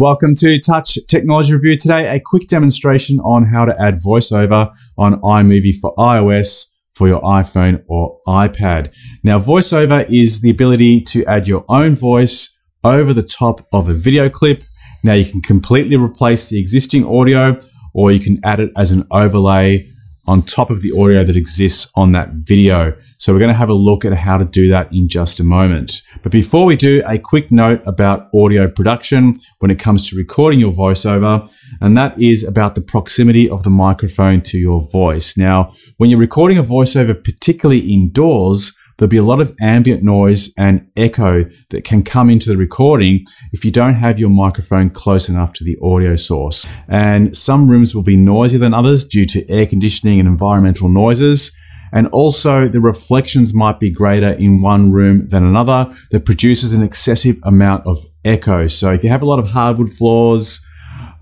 Welcome to Touch Technology Review. Today, a quick demonstration on how to add VoiceOver on iMovie for iOS for your iPhone or iPad. Now, VoiceOver is the ability to add your own voice over the top of a video clip. Now, you can completely replace the existing audio or you can add it as an overlay on top of the audio that exists on that video. So we're going to have a look at how to do that in just a moment. But before we do, a quick note about audio production when it comes to recording your voiceover, and that is about the proximity of the microphone to your voice. Now, when you're recording a voiceover, particularly indoors, there'll be a lot of ambient noise and echo that can come into the recording if you don't have your microphone close enough to the audio source. And some rooms will be noisier than others due to air conditioning and environmental noises. And also the reflections might be greater in one room than another that produces an excessive amount of echo. So if you have a lot of hardwood floors,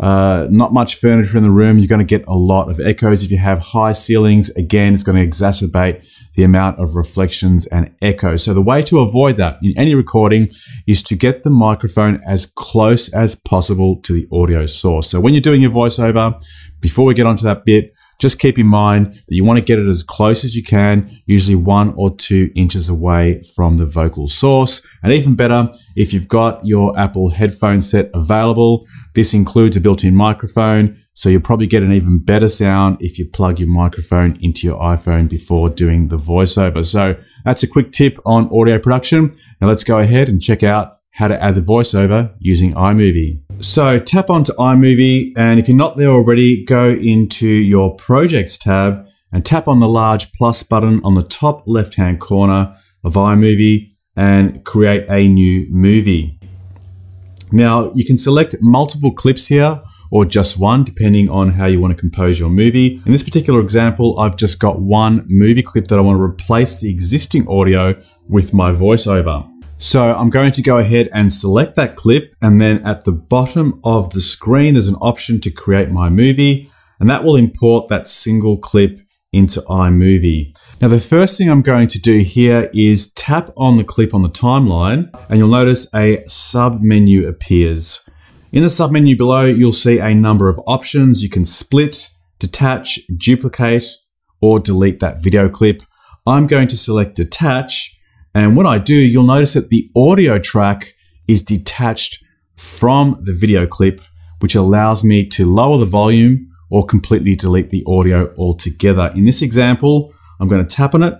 uh, not much furniture in the room, you're going to get a lot of echoes. If you have high ceilings, again, it's going to exacerbate the amount of reflections and echoes. So the way to avoid that in any recording is to get the microphone as close as possible to the audio source. So when you're doing your voiceover, before we get onto that bit, just keep in mind that you want to get it as close as you can, usually one or two inches away from the vocal source. And even better, if you've got your Apple headphone set available, this includes a built-in microphone. So you'll probably get an even better sound if you plug your microphone into your iPhone before doing the voiceover. So that's a quick tip on audio production. Now let's go ahead and check out how to add the voiceover using iMovie. So tap onto iMovie, and if you're not there already, go into your Projects tab and tap on the large plus button on the top left-hand corner of iMovie and create a new movie. Now, you can select multiple clips here or just one, depending on how you want to compose your movie. In this particular example, I've just got one movie clip that I want to replace the existing audio with my voiceover. So I'm going to go ahead and select that clip and then at the bottom of the screen, there's an option to create my movie and that will import that single clip into iMovie. Now the first thing I'm going to do here is tap on the clip on the timeline and you'll notice a sub menu appears. In the sub menu below, you'll see a number of options. You can split, detach, duplicate, or delete that video clip. I'm going to select detach and when I do, you'll notice that the audio track is detached from the video clip, which allows me to lower the volume or completely delete the audio altogether. In this example, I'm going to tap on it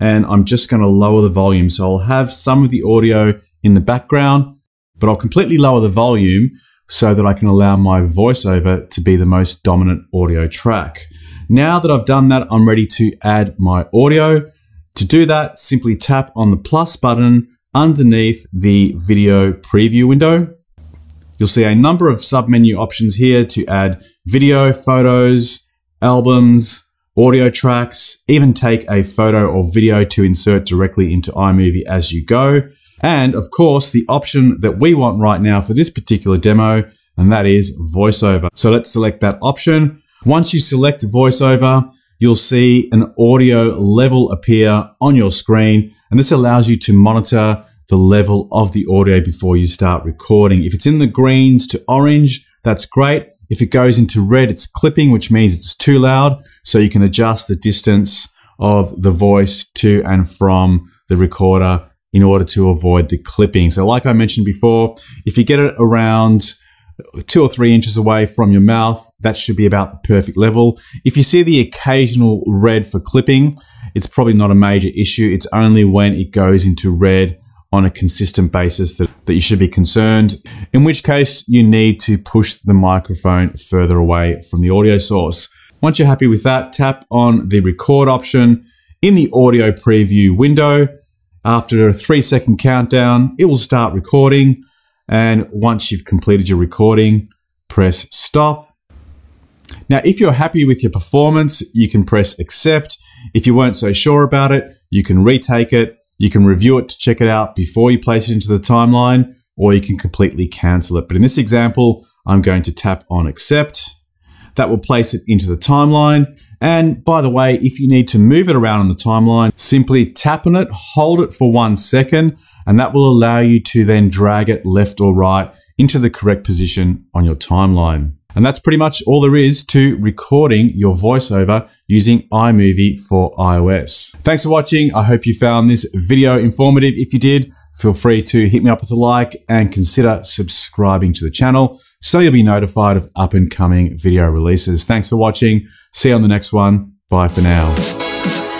and I'm just going to lower the volume. So I'll have some of the audio in the background, but I'll completely lower the volume so that I can allow my voiceover to be the most dominant audio track. Now that I've done that, I'm ready to add my audio. To do that, simply tap on the plus button underneath the video preview window. You'll see a number of submenu options here to add video, photos, albums, audio tracks, even take a photo or video to insert directly into iMovie as you go. And of course, the option that we want right now for this particular demo, and that is voiceover. So let's select that option. Once you select voiceover, you'll see an audio level appear on your screen. And this allows you to monitor the level of the audio before you start recording. If it's in the greens to orange, that's great. If it goes into red, it's clipping, which means it's too loud. So you can adjust the distance of the voice to and from the recorder in order to avoid the clipping. So like I mentioned before, if you get it around two or three inches away from your mouth. That should be about the perfect level. If you see the occasional red for clipping, it's probably not a major issue. It's only when it goes into red on a consistent basis that, that you should be concerned, in which case you need to push the microphone further away from the audio source. Once you're happy with that, tap on the record option in the audio preview window. After a three second countdown, it will start recording. And once you've completed your recording, press stop. Now, if you're happy with your performance, you can press accept. If you weren't so sure about it, you can retake it. You can review it to check it out before you place it into the timeline, or you can completely cancel it. But in this example, I'm going to tap on accept. That will place it into the timeline. And by the way, if you need to move it around on the timeline, simply tap on it, hold it for one second, and that will allow you to then drag it left or right into the correct position on your timeline. And that's pretty much all there is to recording your voiceover using iMovie for iOS. Thanks for watching. I hope you found this video informative. If you did, feel free to hit me up with a like and consider subscribing to the channel so you'll be notified of up and coming video releases. Thanks for watching. See you on the next one. Bye for now.